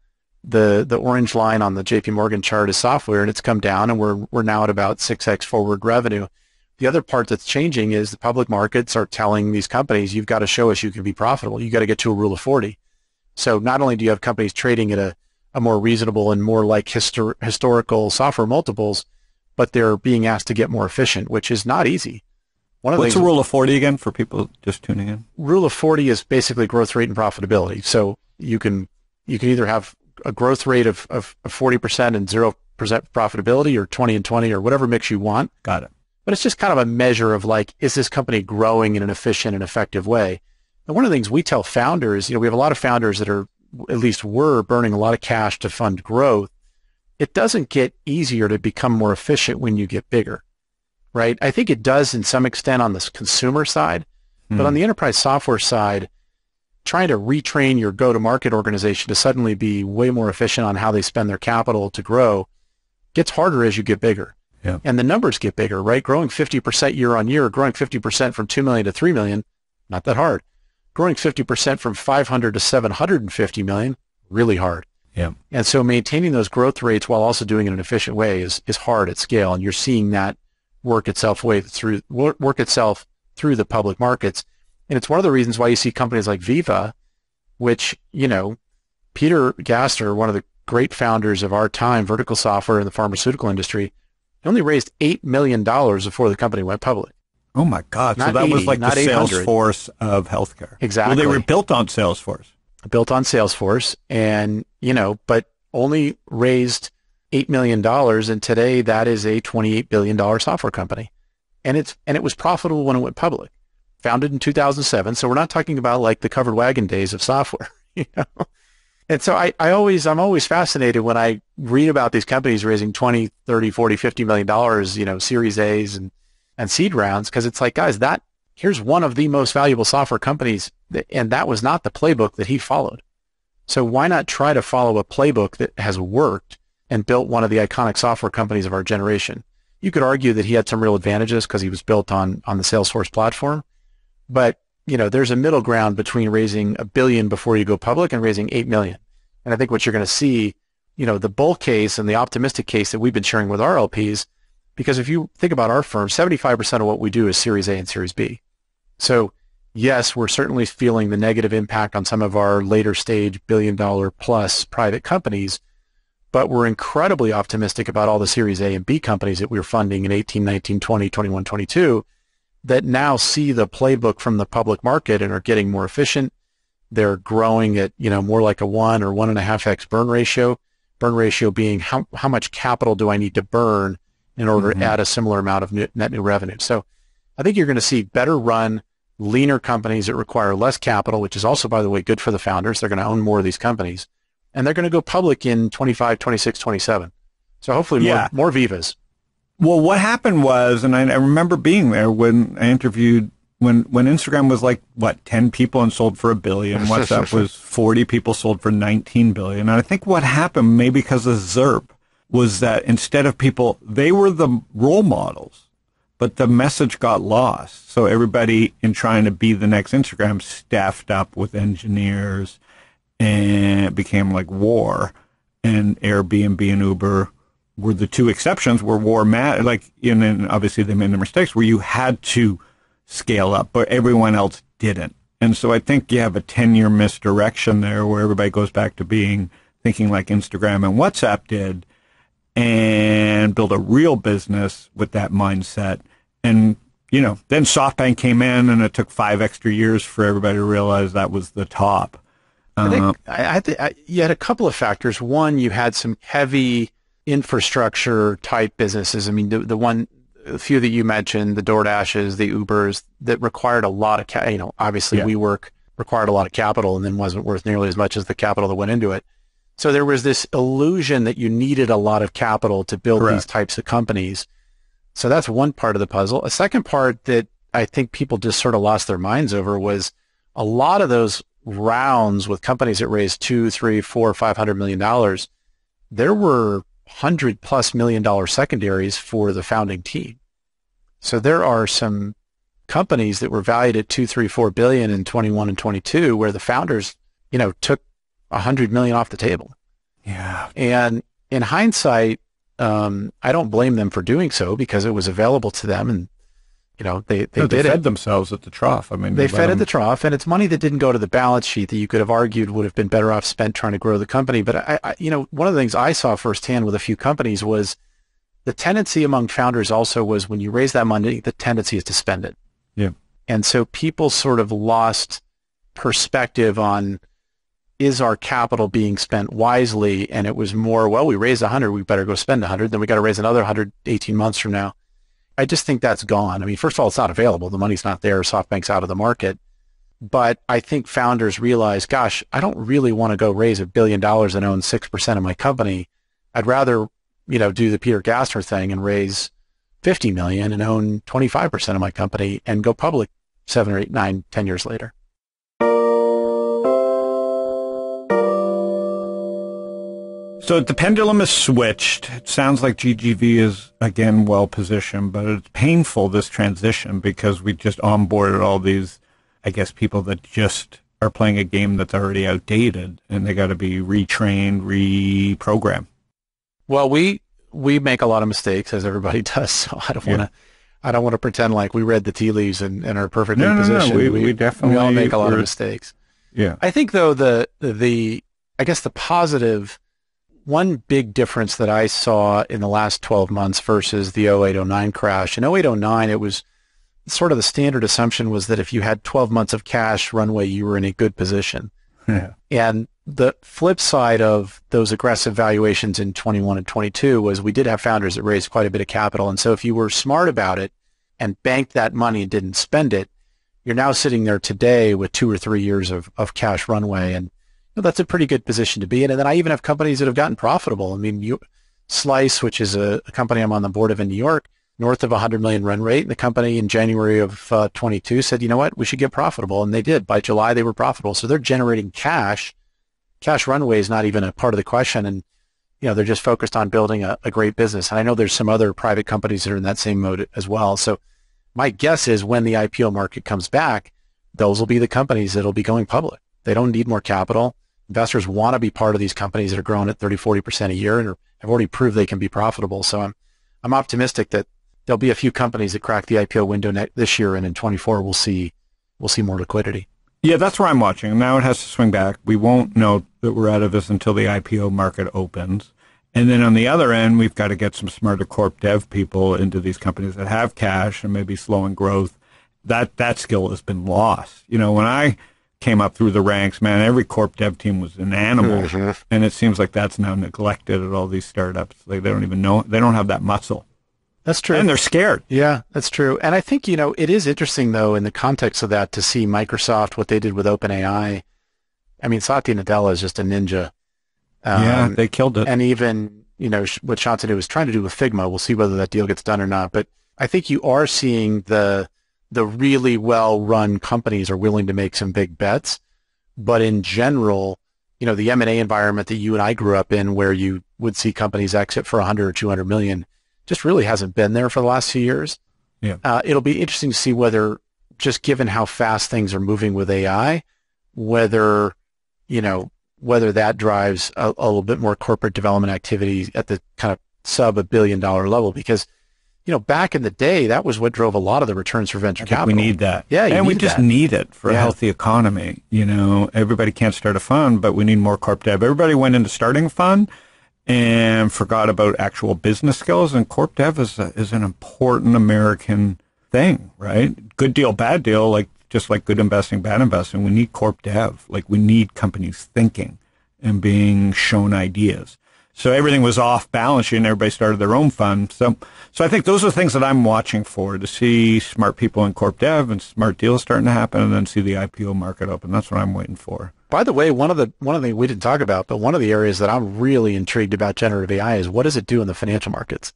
the, the orange line on the JP Morgan chart is software and it's come down and we're, we're now at about 6x forward revenue. The other part that's changing is the public markets are telling these companies, you've got to show us you can be profitable. You got to get to a rule of 40. So not only do you have companies trading at a, a more reasonable and more like histor- historical software multiples, but they're being asked to get more efficient, which is not easy.
One of What's the, rule of 40 again for people just tuning in?
Rule of 40 is basically growth rate and profitability. So you can, you can either have a growth rate of, of, of 40% and 0% profitability or 20 and 20 or whatever mix you want.
Got it
but it's just kind of a measure of like, is this company growing in an efficient and effective way? And one of the things we tell founders, you know, we have a lot of founders that are, at least were burning a lot of cash to fund growth. It doesn't get easier to become more efficient when you get bigger, right? I think it does in some extent on the consumer side, mm. but on hmm. the enterprise software side, trying to retrain your go-to-market organization to suddenly be way more efficient on how they spend their capital to grow gets harder as you get bigger.
Yeah.
And the numbers get bigger, right? Growing 50% year on year, growing 50% from 2 million to 3 million, not that hard. Growing 50% from 500 to 750 million, really hard.
Yeah.
And so maintaining those growth rates while also doing it in an efficient way is, is hard at scale. And you're seeing that work itself way through, work itself through the public markets. And it's one of the reasons why you see companies like Veeva, which, you know, Peter Gassner, one of the great founders of our time, vertical software in the pharmaceutical industry, he only raised $8 million before the company went public.
Oh my God.
Not
so that
80,
was like the Salesforce of healthcare.
Exactly.
Well, they were built on Salesforce.
Built on Salesforce and, you know, but only raised $8 million. And today that is a $28 billion software company. And it's, and it was profitable when it went public. Founded in 2007. So we're not talking about like the covered wagon days of software, [laughs] you know? And so I, I always, I'm always fascinated when I read about these companies raising 20, 30, 40, 50 million dollars, you know, series A's and, and seed rounds. Cause it's like, guys, that here's one of the most valuable software companies. That, and that was not the playbook that he followed. So why not try to follow a playbook that has worked and built one of the iconic software companies of our generation? You could argue that he had some real advantages because he was built on, on the Salesforce platform, but you know, there's a middle ground between raising a billion before you go public and raising 8 million. And I think what you're going to see, you know, the bull case and the optimistic case that we've been sharing with our LPs, because if you think about our firm, 75% of what we do is Series A and Series B. So yes, we're certainly feeling the negative impact on some of our later stage billion dollar plus private companies, but we're incredibly optimistic about all the Series A and B companies that we're funding in 18, 19, 20, 21, 22 that now see the playbook from the public market and are getting more efficient. They're growing at, you know, more like a one or one and a half X burn ratio. Burn ratio being how, how much capital do I need to burn in order mm-hmm. to add a similar amount of net new revenue. So I think you're going to see better run, leaner companies that require less capital, which is also, by the way, good for the founders. They're going to own more of these companies and they're going to go public in 25, 26, 27. So hopefully more, yeah. more Veevas.
Well, what happened was, and I, I, remember being there when I interviewed when when Instagram was like what ten people and sold for a billion. WhatsApp was [laughs] forty people sold for nineteen billion. And I think what happened, maybe because of ZIRP, was that instead of people, they were the role models, but the message got lost. So everybody, in trying to be the next Instagram, staffed up with engineers, and it became like war. And Airbnb and Uber were the two exceptions where war mat like in and obviously they made the mistakes where you had to scale up, but everyone else didn't. And so I think you have a 10 year misdirection there where everybody goes back to being thinking like Instagram and WhatsApp did and build a real business with that mindset. And, you know, then SoftBank came in and it took five extra years for everybody to realize that was the top.
I think uh, I, I, th- I you had a couple of factors. One, you had some heavy infrastructure type businesses. I mean, the, the one, a few that you mentioned, the DoorDashes, the Ubers, that required a lot of, ca- you know, obviously yeah. WeWork required a lot of capital and then wasn't worth nearly as much as the capital that went into it. So there was this illusion that you needed a lot of capital to build Correct. these types of companies. So that's one part of the puzzle. A second part that I think people just sort of lost their minds over was a lot of those rounds with companies that raised two, three, four, five hundred million dollars. There were hundred plus million dollar secondaries for the founding team. So there are some companies that were valued at two, three, four billion in 21 and 22 where the founders, you know, took a hundred million off the table.
Yeah.
And in hindsight, um, I don't blame them for doing so because it was available to them and You know, they they
No, they
it.
fed themselves at the trough. I mean,
They fed at the trough, and it's money that didn't go to the balance sheet that you could have argued would have been better off spent trying to grow the company. But I, I, you know, one of the things I saw firsthand with a few companies was the tendency among founders also was when you raise that money, the tendency is to spend it.
Yeah.
And so people sort of lost perspective on is our capital being spent wisely? And it was more, well, we raised a hundred, we better go spend a hundred. Then we got to raise another hundred 18 months from now. I just think that's gone. I mean, first of all, it's not available. The money's not there. SoftBank's out of the market. But I think founders realize, gosh, I don't really want to go raise a billion dollars and own 6% of my company. I'd rather, you know, do the Peter Gassner thing and raise 50 million and own 25% of my company and go public seven or eight, nine, ten years later.
So the pendulum is switched. It sounds like GGV is again well positioned, but it's painful this transition because we just onboarded all these, I guess, people that just are playing a game that's already outdated, and they got to be retrained, reprogrammed.
Well, we we make a lot of mistakes as everybody [laughs] does. So I don't
Yeah.
want to I don't want to pretend like we read the tea leaves and, and are perfectly
No, no, no,
positioned.
we- we definitely
we all make a lot of mistakes.
Yeah.
I think though the the I guess the positive one big difference that I saw in the last 12 months versus the 0809 crash. In 0809 it was sort of the standard assumption was that if you had 12 months of cash runway you were in a good position.
Yeah.
And the flip side of those aggressive valuations in 21 and 22 was we did have founders that raised quite a bit of capital. And so if you were smart about it and banked that money and didn't spend it, you're now sitting there today with two or three years of, of cash runway. And know, that's a pretty good position to be in. And then I even have companies that have gotten profitable. I mean, you, Slice, which is a, a company I'm on the board of in New York, north of 100 million run rate. And the company in January of uh, 22 said, you know what, we should get profitable. And they did. By July, they were profitable. So they're generating cash. Cash runway is not even a part of the question. And, you know, they're just focused on building a, a great business. And I know there's some other private companies that are in that same mode as well. So my guess is when the IPO market comes back, those will be the companies that'll be going public. They don't need more capital. Investors want to be part of these companies that are growing at 30, 40% a year and have already proved they can be profitable. So I'm, I'm optimistic that there'll be a few companies that crack the IPO window this year, and in 24 we'll see we'll see more liquidity.
Yeah, that's where I'm watching. Now it has to swing back. We won't know that we're out of this until the IPO market opens. And then on the other end, we've got to get some smarter corp dev people into these companies that have cash and maybe slowing growth. That that skill has been lost. You know, when I came up through the ranks, man, every corp dev team was an animal, and it seems like that's now neglected at all these startups. Like they don't even know they don't have that muscle,
That's true.
and they're scared.
Yeah, that's true. And I think, you know, it is interesting, though, in the context of that, to see Microsoft, what they did with OpenAI. I mean, Satya Nadella is just a ninja. Um,
yeah, they killed it.
and even, you know, what Shantanu was trying to do with Figma, we'll see whether that deal gets done or not. But I think you are seeing the the really well-run companies are willing to make some big bets. But in general, you know, the M&A environment that you and I grew up in where you would see companies exit for 100 or 200 million just really hasn't been there for the last few years.
Yeah.
Uh, it'll be interesting to see whether, just given how fast things are moving with AI, whether, you know, whether that drives a, a little bit more corporate development activity at the kind of sub a billion dollar level because, you know, back in the day, that was what drove a lot of the returns for venture capital.
we need that.
Yeah, you
and we just
that.
need it for a healthy economy. You know, everybody can't start a fund, but we need more corp dev. Everybody went into starting a fund and forgot about actual business skills, and corp dev is a, is an important American thing, right? Good deal, bad deal, like just like good investing, bad investing. We need corp dev. Like we need companies thinking and being shown ideas. So everything was off balance and everybody started their own fund. So, so I think those are things that I'm watching for to see smart people in corp dev and smart deals starting to happen and then see the IPO market open. That's what I'm waiting for.
By the way, one of the one of the we didn't talk about, but one of the areas that I'm really intrigued about generative AI is what does it do in the financial markets?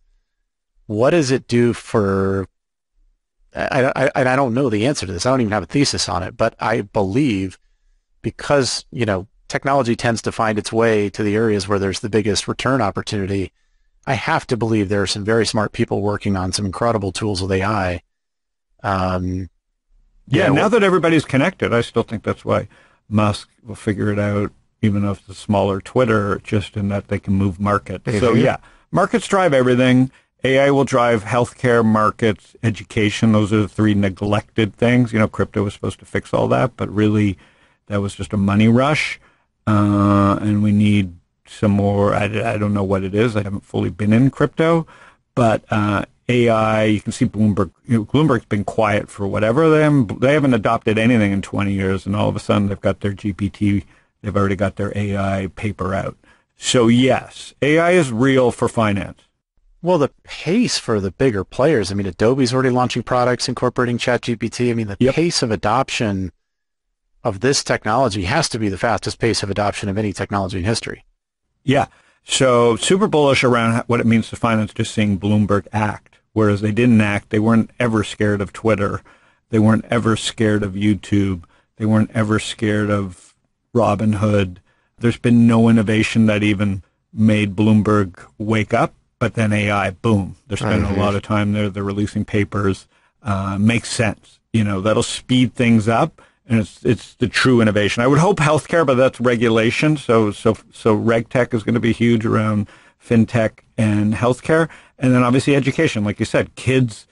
What does it do for? I, I I don't know the answer to this. I don't even have a thesis on it, but I believe because you know technology tends to find its way to the areas where there's the biggest return opportunity. I have to believe there are some very smart people working on some incredible tools with AI. Um,
Yeah, now that everybody's connected, I still think that's why Musk will figure it out, even if the smaller Twitter, just in that they can move markets. So yeah, markets drive everything. AI will drive healthcare, markets, education. Those are the three neglected things. You know, crypto was supposed to fix all that, but really that was just a money rush. Uh, and we need some more. I, I don't know what it is. I haven't fully been in crypto, but uh, AI. You can see Bloomberg. You know, Bloomberg's been quiet for whatever. They haven't, they haven't adopted anything in 20 years, and all of a sudden they've got their GPT. They've already got their AI paper out. So yes, AI is real for finance.
Well, the pace for the bigger players. I mean, Adobe's already launching products incorporating ChatGPT. I mean, the
Yep.
pace of adoption of this technology has to be the fastest pace of adoption of any technology in history.
Yeah. So super bullish around what it means to finance just seeing Bloomberg act. Whereas they didn't act, they weren't ever scared of Twitter. They weren't ever scared of YouTube. They weren't ever scared of Robinhood. There's been no innovation that even made Bloomberg wake up. But then AI, boom. They're spending a lot of time there. They're releasing papers. Uh, makes sense. You know, that'll speed things up and it's it's the true innovation. I would hope healthcare, but that's regulation. So so so regtech is going to be huge around fintech and healthcare, and then obviously education. Like you said, kids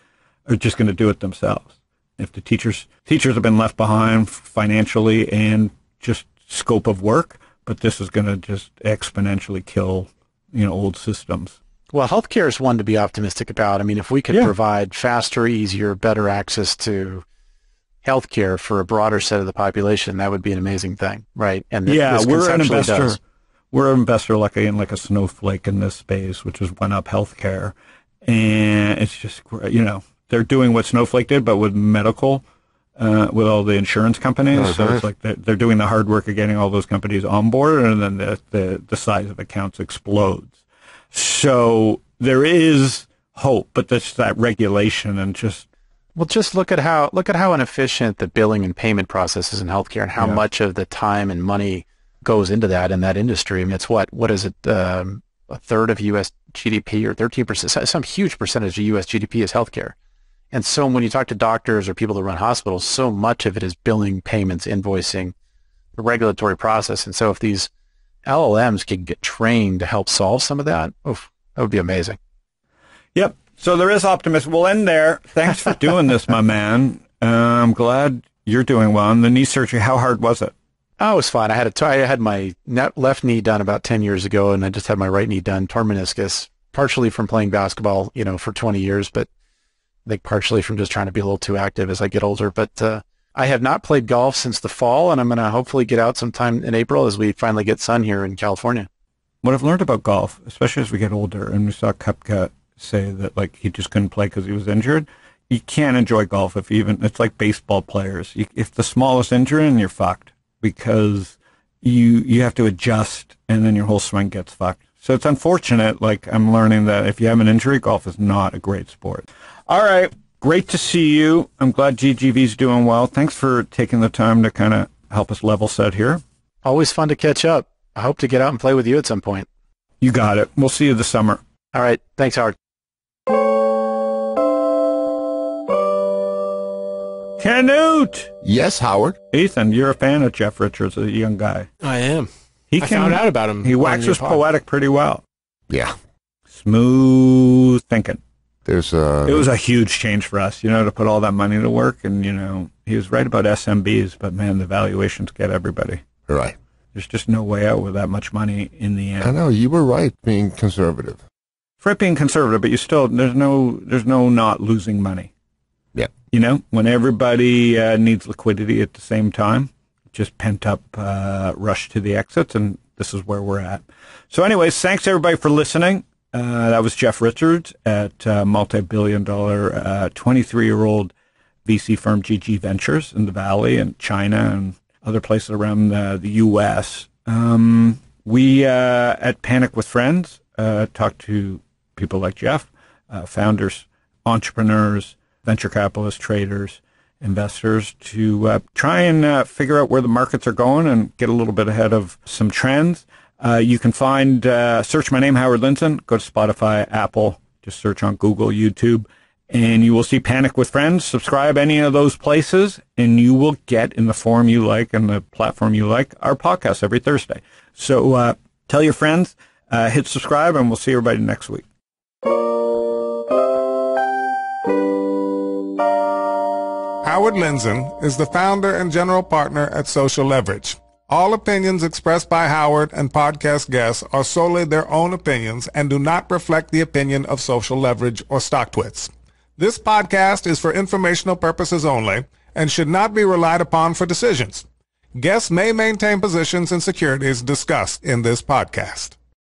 are just going to do it themselves. If the teachers teachers have been left behind financially and just scope of work, but this is going to just exponentially kill you know old systems.
Well, healthcare is one to be optimistic about. I mean, if we could
Yeah.
provide faster, easier, better access to healthcare for a broader set of the population, that would be an amazing thing, right? And th-
yeah,
this
we're an investor.
does.
We're an investor like a, in like a snowflake in this space, which is One Up Healthcare, and it's just gr- you know they're doing what Snowflake did, but with medical, uh, with all the insurance companies. So it's like they're, they're doing the hard work of getting all those companies on board, and then the the, the size of accounts explodes. So there is hope, but that's that regulation and just
Well, just look at how look at how inefficient the billing and payment process is in healthcare, and how
Yeah.
much of the time and money goes into that in that industry. I mean, it's what what is it? Um, a third of U.S. GDP or thirteen percent, some huge percentage of U.S. GDP is healthcare. And so when you talk to doctors or people that run hospitals, so much of it is billing, payments, invoicing, the regulatory process. And so if these LLMs can get trained to help solve some of that, oof, that would be amazing.
Yep. So there is optimism. We'll end there. Thanks for doing this, my man. Uh, I'm glad you're doing well. And the knee surgery, how hard was it?
Oh, it was fine. I had a t- I had my left knee done about 10 years ago, and I just had my right knee done, torn meniscus, partially from playing basketball, you know, for 20 years, but I think partially from just trying to be a little too active as I get older. But uh, I have not played golf since the fall, and I'm going to hopefully get out sometime in April as we finally get sun here in California.
What I've learned about golf, especially as we get older, and we saw Koepka say that like he just couldn't play because he was injured. You can't enjoy golf if even it's like baseball players. You, if the smallest injury, and you're fucked because you you have to adjust, and then your whole swing gets fucked. So it's unfortunate. Like I'm learning that if you have an injury, golf is not a great sport. All right, great to see you. I'm glad GGV's doing well. Thanks for taking the time to kind of help us level set here.
Always fun to catch up. I hope to get out and play with you at some point.
You got it. We'll see you this summer.
All right. Thanks, Howard.
Knut.
Yes, Howard.
Ethan, you're a fan of Jeff Richards, a young guy.
I am.
He
I found out about him.
He waxes poetic pretty well.
Yeah.
Smooth thinking.
There's uh
It was a huge change for us, you know, to put all that money to work. And, you know, he was right about SMBs, but man, the valuations get everybody.
right.
There's just no way out with that much money in the end.
I know you were right being conservative.
For it being conservative, but you still, there's no, there's no not losing money. You know, when everybody uh, needs liquidity at the same time, just pent up uh, rush to the exits, and this is where we're at. So, anyways, thanks everybody for listening. Uh, that was Jeff Richards at uh, multi-billion dollar, uh, 23-year-old VC firm GG Ventures in the Valley and China and other places around uh, the U.S. Um, we uh, at Panic with Friends talk to people like Jeff, founders, entrepreneurs, venture capitalists, traders, investors to uh, try and uh, figure out where the markets are going and get a little bit ahead of some trends. Uh, you can find, uh, search my name, Howard Lindzon, go to Spotify, Apple, just search on Google, YouTube, and you will see Panic with Friends. Subscribe any of those places, and you will get in the form you like and the platform you like our podcast every Thursday. So uh, tell your friends, uh, hit subscribe, and we'll see everybody next week.
Howard Lindzon is the founder and general partner at Social Leverage. All opinions expressed by Howard and podcast guests are solely their own opinions and do not reflect the opinion of Social Leverage or StockTwits. This podcast is for informational purposes only and should not be relied upon for decisions. Guests may maintain positions in securities discussed in this podcast.